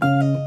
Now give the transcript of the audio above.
Música